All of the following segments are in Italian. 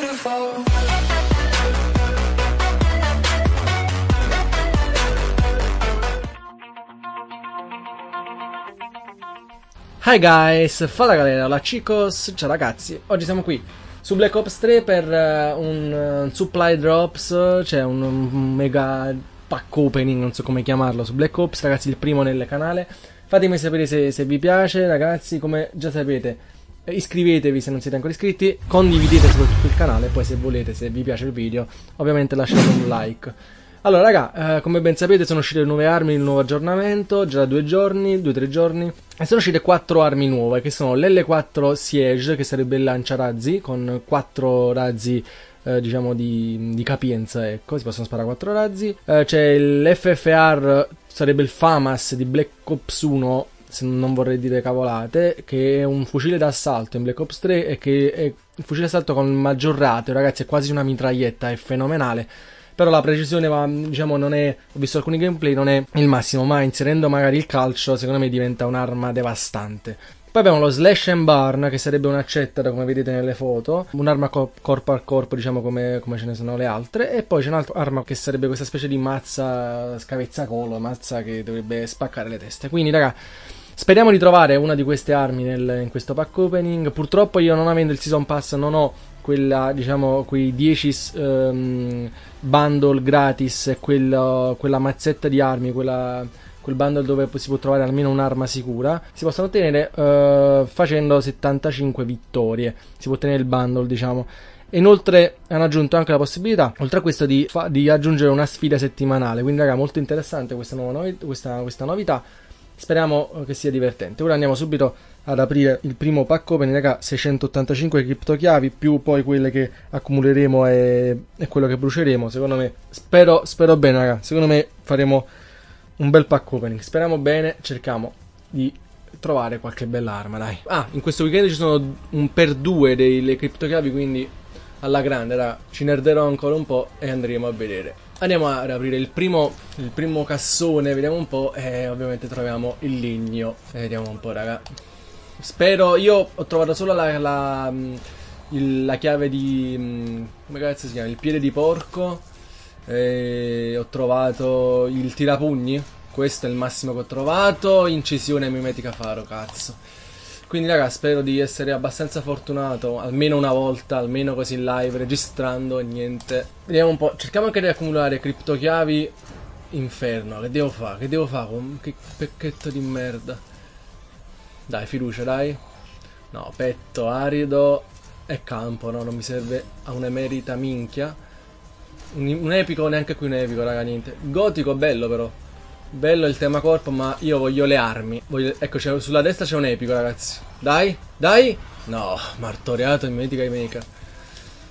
beautiful. Hi guys, fala galera, la chicos, ciao ragazzi, oggi siamo qui su Black Ops 3 per eh, un eh, supply drops, cioè un, un mega pack opening, non so come chiamarlo, su Black Ops, ragazzi il primo nel canale, fatemi sapere se, se vi piace, ragazzi, come già sapete iscrivetevi se non siete ancora iscritti, condividete soprattutto il canale, poi se volete, se vi piace il video, ovviamente lasciate un like. Allora, raga, eh, come ben sapete sono uscite nuove armi, il nuovo aggiornamento, già da due giorni, due o tre giorni, e sono uscite quattro armi nuove, che sono l'L4 Siege, che sarebbe il lanciarazzi, con quattro razzi, eh, diciamo, di, di, capienza, ecco, si possono sparare quattro razzi. Eh, c'è l'FFR, sarebbe il FAMAS di Black Ops 1, se non vorrei dire cavolate, che è un fucile d'assalto in Black Ops 3 e che è il fucile d'assalto con maggior ratio, ragazzi, è quasi una mitraglietta, è fenomenale. Però la precisione va, diciamo non è ho visto alcuni gameplay non è il massimo ma inserendo magari il calcio secondo me diventa un'arma devastante. Poi abbiamo lo slash and burn che sarebbe un'accetta come vedete nelle foto un'arma co- corpo a corpo diciamo come, come, ce ne sono le altre e poi c'è un'altra arma che sarebbe questa specie di mazza scavezzacolo mazza che dovrebbe spaccare le teste. Quindi raga Speriamo di trovare una di queste armi nel, in questo pack opening. Purtroppo io non avendo il season pass non ho quella, diciamo, quei 10 um, ehm, bundle gratis e quella, quella mazzetta di armi, quella, quel bundle dove si può trovare almeno un'arma sicura, si possono ottenere uh, facendo 75 vittorie. Si può ottenere il bundle, diciamo. Inoltre hanno aggiunto anche la possibilità, oltre a questo, di, fa- di aggiungere una sfida settimanale. Quindi, raga, molto interessante questa, novi- questa, questa novità. Speriamo che sia divertente. Ora andiamo subito ad aprire il primo pack open, raga, 685 criptochiavi più poi quelle che accumuleremo e, e quello che bruceremo. Secondo me, spero, spero bene, raga. Secondo me faremo un bel pack opening. Speriamo bene, cerchiamo di trovare qualche bella arma, dai. Ah, in questo weekend ci sono un per due delle criptochiavi, quindi alla grande, raga. Ci nerderò ancora un po' e andremo a vedere. Andiamo ad aprire il primo, il primo cassone, vediamo un po'. E ovviamente troviamo il legno. vediamo un po', raga. Spero, io ho trovato solo la, la, il, la chiave di... come cazzo si chiama? Il piede di porco. E ho trovato il tirapugni. Questo è il massimo che ho trovato. Incisione mimetica faro, cazzo. Quindi raga spero di essere abbastanza fortunato Almeno una volta, almeno così live Registrando e niente. Vediamo un po', cerchiamo anche di accumulare criptochiavi Inferno, che devo fare? Che devo fare? Che pecchetto di merda? Dai fiducia dai. No, petto arido E campo, no, non mi serve a un'emerita minchia. Un, un epico, neanche qui un epico raga, niente. Gotico bello però Bello il tema corpo, ma io voglio le armi. Voglio... Ecco, sulla destra c'è un epico, ragazzi. Dai, dai. No, martoriato in Medica e Mecha.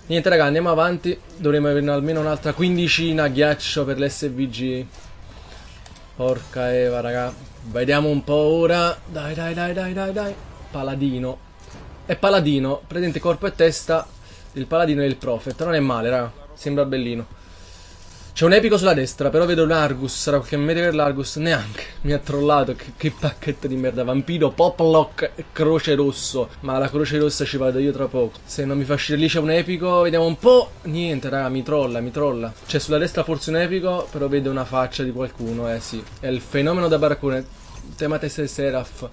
Niente, raga, andiamo avanti. Dovremmo averne almeno un'altra quindicina ghiaccio per l'SVG. Porca Eva, raga. Vediamo un po' ora. Dai, dai, dai, dai, dai, dai. Paladino. È paladino. Presente corpo e testa. Il paladino e il prophet. Non è male, raga. Sembra bellino. C'è un epico sulla destra, però vedo un Argus. Sarà qualche media per l'Argus. Neanche. Mi ha trollato. Che, che pacchetto di merda. Vampiro, Poplock e Croce Rosso. Ma la Croce Rossa ci vado io tra poco. Se non mi fa uscire lì c'è un epico. Vediamo un po'. Niente, raga, mi trolla, mi trolla. C'è sulla destra forse un epico, però vedo una faccia di qualcuno. Eh sì. È il fenomeno da baraccone. Tema testa Seraph.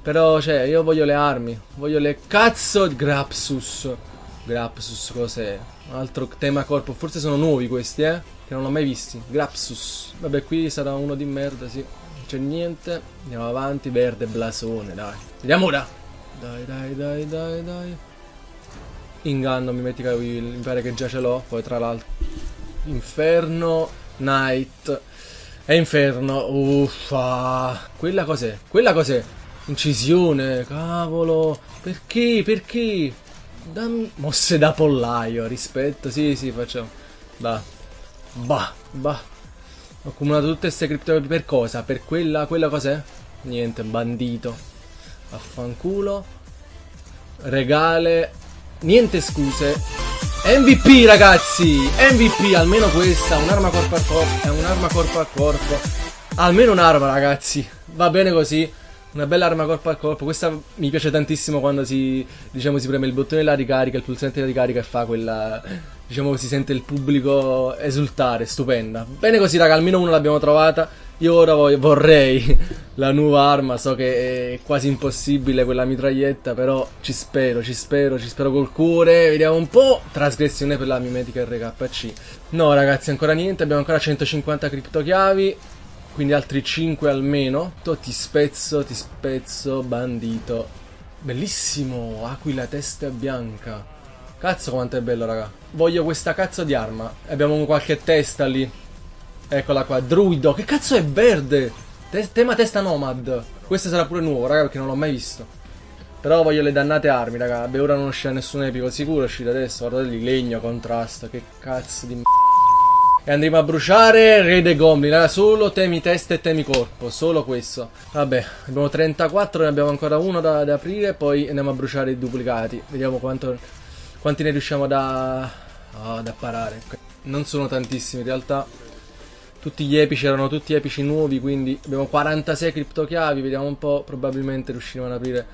Però, cioè, io voglio le armi. Voglio le cazzo di Grapsus. Grapsus cos'è? Un altro tema corpo. Forse sono nuovi questi, eh? Che non l'ho mai visti. Grapsus. Vabbè, qui sarà uno di merda, sì. Non c'è niente. Andiamo avanti. Verde, blasone, dai. Vediamo ora. Dai, dai, dai, dai, dai. Inganno, mi metti che mi pare che già ce l'ho. Poi tra l'altro. Inferno. Night. È inferno. Uffa. Quella cos'è? Quella cos'è? Incisione. Cavolo. Perché? Perché? Dammi... Mosse da pollaio. Rispetto. Sì, sì, facciamo. Va. Bah, bah. Ho accumulato tutte queste criptovalute per cosa? Per quella, quella cos'è? Niente, bandito. Affanculo. Regale. Niente scuse. MVP ragazzi! MVP, almeno questa, un'arma corpo a corpo. È un'arma corpo a corpo. Almeno un'arma ragazzi. Va bene così. Una bella arma corpo a corpo. Questa mi piace tantissimo quando si, diciamo, si preme il bottone della ricarica, il pulsante della ricarica e fa quella. Diciamo si sente il pubblico esultare, stupenda. Bene così, raga, almeno una l'abbiamo trovata. Io ora vorrei la nuova arma, so che è quasi impossibile quella mitraglietta, però ci spero, ci spero, ci spero col cuore. Vediamo un po'. Trasgressione per la mimetica RKC. No, ragazzi, ancora niente, abbiamo ancora 150 criptochiavi. Quindi altri 5 almeno. Ti spezzo, ti spezzo, bandito. Bellissimo, aquila testa bianca. Cazzo quanto è bello, raga. Voglio questa cazzo di arma. Abbiamo qualche testa lì. Eccola qua, druido. Che cazzo è verde? Te tema testa nomad. Questo sarà pure nuovo, raga, perché non l'ho mai visto. Però voglio le dannate armi, raga. Beh, ora non uscirà nessun epico. Sicuro è uscito adesso. Guardate lì, legno, contrasto. Che cazzo di m***a. E andremo a bruciare Re dei Goblin. Era solo temi testa e temi corpo. Solo questo. Vabbè, abbiamo 34, ne abbiamo ancora uno da, da aprire. Poi andiamo a bruciare i duplicati. Vediamo quanto, quanti ne riusciamo da, oh, da parare. Non sono tantissimi in realtà. Tutti gli epici erano tutti epici nuovi. Quindi abbiamo 46 criptochiavi. Vediamo un po'. Probabilmente riusciremo ad aprire.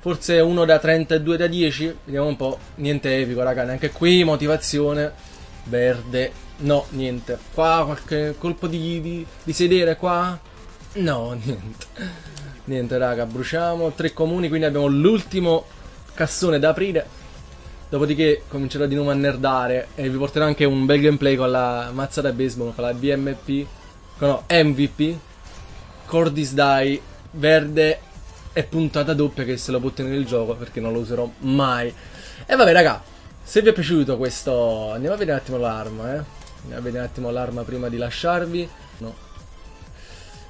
Forse uno da 32 da 10. Vediamo un po'. Niente epico, raga. Neanche qui. Motivazione. Verde No, niente. Qua qualche colpo di, di, di sedere qua? No, niente. Niente, raga, bruciamo. Tre comuni, quindi abbiamo l'ultimo cassone da aprire. Dopodiché comincerò di nuovo a nerdare e vi porterò anche un bel gameplay con la mazza da baseball, con la BMP, con no, MVP, Cordis Die, verde e puntata doppia che se lo buttano nel gioco perché non lo userò mai. E vabbè, raga, se vi è piaciuto questo... Andiamo a vedere un attimo l'arma, eh a vedere un attimo l'arma prima di lasciarvi. No.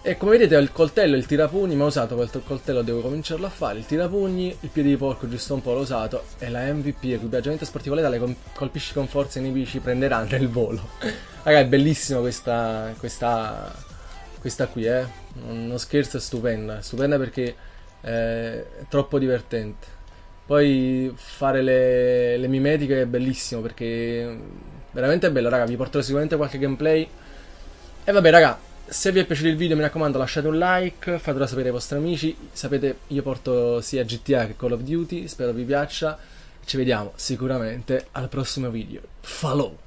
E come vedete ho il coltello e il tirapugni, ma ho usato quel coltello, devo cominciarlo a fare. Il tirapugni, il piede di porco giusto un po' l'ho usato. E la MVP, equipaggiamento sportivo letale, colpisci con forza i nemici, prenderanno il volo. Raga, è bellissima questa, questa, questa qui, eh. Uno scherzo è stupenda. Stupenda perché è troppo divertente. Poi fare le, le mimetiche è bellissimo perché veramente bello, raga. Vi porterò sicuramente qualche gameplay. E vabbè, raga, se vi è piaciuto il video, mi raccomando, lasciate un like, fatelo sapere ai vostri amici. Sapete, io porto sia GTA che Call of Duty. Spero vi piaccia. Ci vediamo sicuramente al prossimo video. Follow!